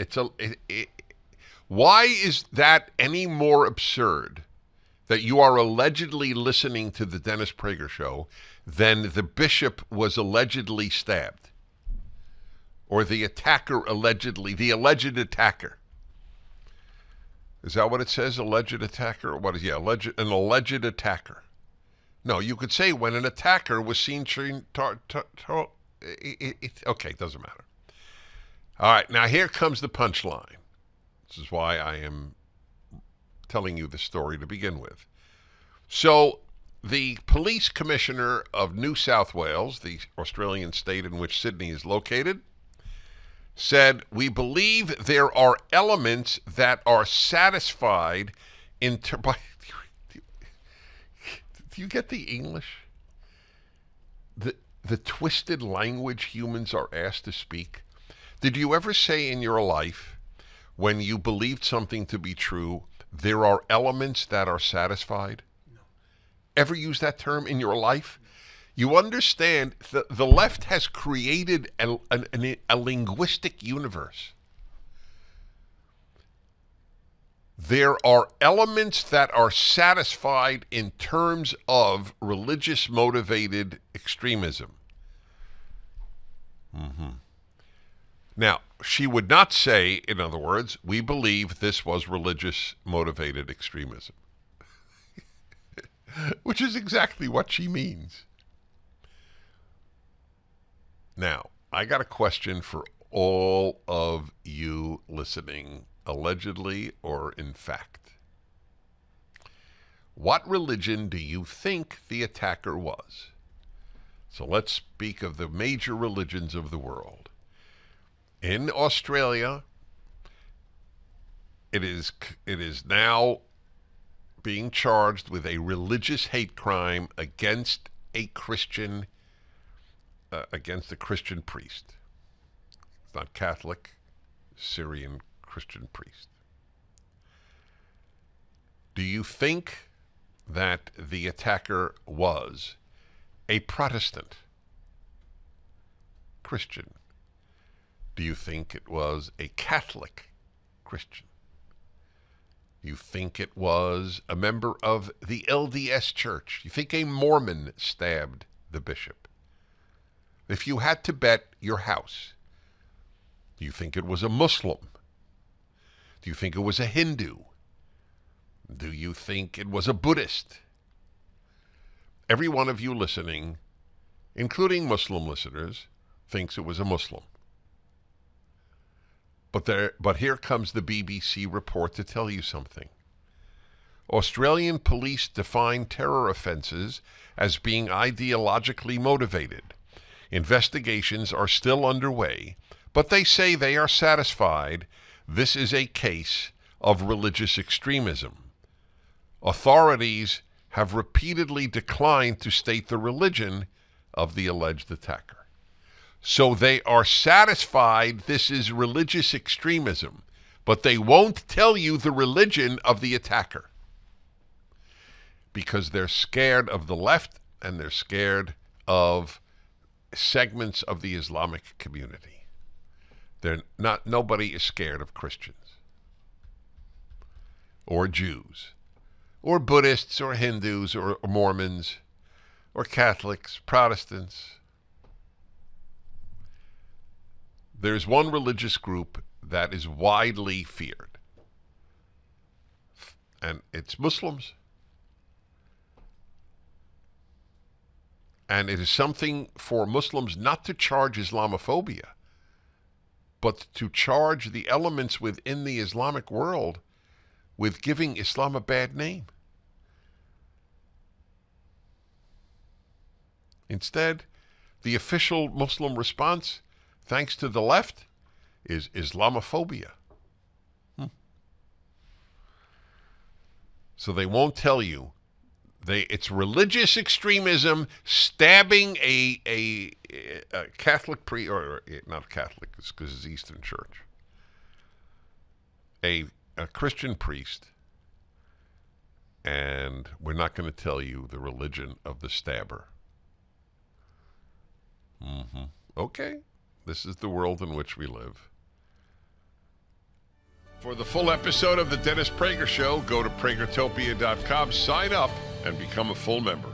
It's a. It, it, why is that any more absurd that you are allegedly listening to the Dennis Prager show than the bishop was allegedly stabbed? Or the attacker allegedly, the alleged attacker. Is that what it says? Alleged attacker? What is yeah, alleged an alleged attacker. No, you could say when an attacker was seen to, to it, it, okay, doesn't matter. All right, now here comes the punchline. This is why I am telling you the story to begin with. So, the police commissioner of New South Wales, the Australian state in which Sydney is located, said, We believe there are elements that are satisfied in. Ter- by, do you get the English? The, the twisted language humans are asked to speak. Did you ever say in your life, when you believed something to be true, there are elements that are satisfied? No. Ever use that term in your life? You understand the, the left has created a, a, a linguistic universe. There are elements that are satisfied in terms of religious motivated extremism. Mm-hmm. Now, she would not say, in other words, we believe this was religious motivated extremism, which is exactly what she means. Now, I got a question for all of you listening, allegedly or in fact. What religion do you think the attacker was? So let's speak of the major religions of the world. In Australia, it is it is now being charged with a religious hate crime against a Christian uh, against a Christian priest. It's not Catholic, Syrian Christian priest. Do you think that the attacker was a Protestant Christian? Do you think it was a Catholic Christian? Do you think it was a member of the LDS Church? You think a Mormon stabbed the bishop? If you had to bet your house, do you think it was a Muslim? Do you think it was a Hindu? Do you think it was a Buddhist? Every one of you listening, including Muslim listeners, thinks it was a Muslim. But there but here comes the BBC report to tell you something. Australian police define terror offences as being ideologically motivated. Investigations are still underway, but they say they are satisfied this is a case of religious extremism. Authorities have repeatedly declined to state the religion of the alleged attacker. So they are satisfied this is religious extremism, but they won't tell you the religion of the attacker because they're scared of the left and they're scared of segments of the Islamic community. They're not nobody is scared of Christians or Jews or Buddhists or Hindus or, Mormons or Catholics, Protestants. There's one religious group that is widely feared, and it's Muslims. And it is something for Muslims not to charge Islamophobia, but to charge the elements within the Islamic world with giving Islam a bad name. Instead, the official Muslim response, thanks to the left, is Islamophobia. Hmm. So they won't tell you they it's religious extremism stabbing a a, a Catholic pre or, not Catholic because it's Eastern Church. A a Christian priest, and we're not going to tell you the religion of the stabber. Mm-hmm. Okay, this is the world in which we live. For the full episode of the Dennis Prager Show, go to pragertopia.com, sign up, and become a full member.